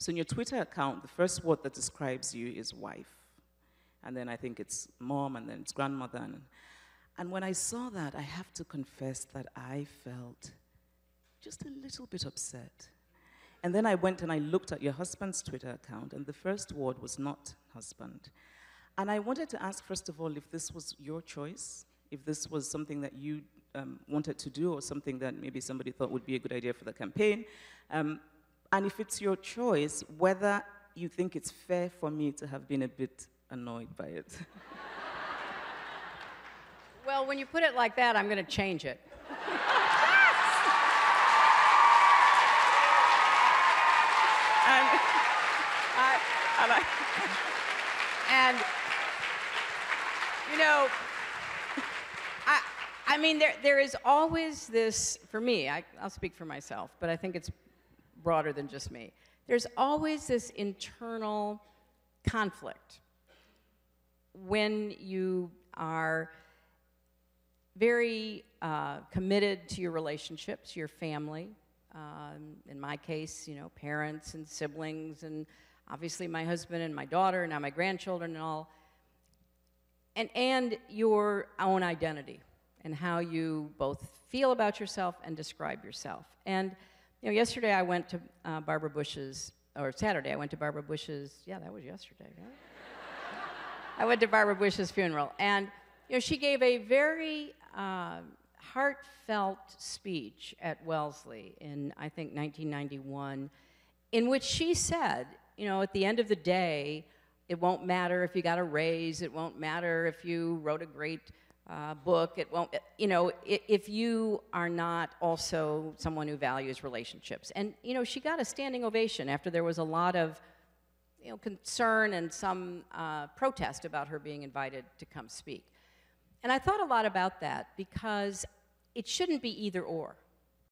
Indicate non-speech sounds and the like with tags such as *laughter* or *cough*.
So in your Twitter account, the first word that describes you is wife. And then I think it's mom, and then it's grandmother. And, and when I saw that, I have to confess that I felt just a little bit upset. And then I went and I looked at your husband's Twitter account, and the first word was not husband. And I wanted to ask, first of all, if this was your choice, if this was something that you um, wanted to do, or something that maybe somebody thought would be a good idea for the campaign. Um, and if it's your choice, whether you think it's fair for me to have been a bit annoyed by it. *laughs* well, when you put it like that, I'm going to change it. *laughs* and, I, and, I, *laughs* and, you know, I, I mean, there, there is always this, for me, I, I'll speak for myself, but I think it's broader than just me. There's always this internal conflict when you are very uh, committed to your relationships, your family. Um, in my case, you know, parents and siblings, and obviously my husband and my daughter, and now my grandchildren and all. And, and your own identity and how you both feel about yourself and describe yourself. And you know, yesterday I went to uh, Barbara Bush's, or Saturday I went to Barbara Bush's, yeah, that was yesterday, right? I went to Barbara Bush's funeral, and you know, she gave a very uh, heartfelt speech at Wellesley in, I think, 1991, in which she said, you know, at the end of the day, it won't matter if you got a raise, it won't matter if you wrote a great uh, book. It won't, you know, if you are not also someone who values relationships. And, you know, she got a standing ovation after there was a lot of, you know, concern and some uh, protest about her being invited to come speak. And I thought a lot about that because it shouldn't be either or.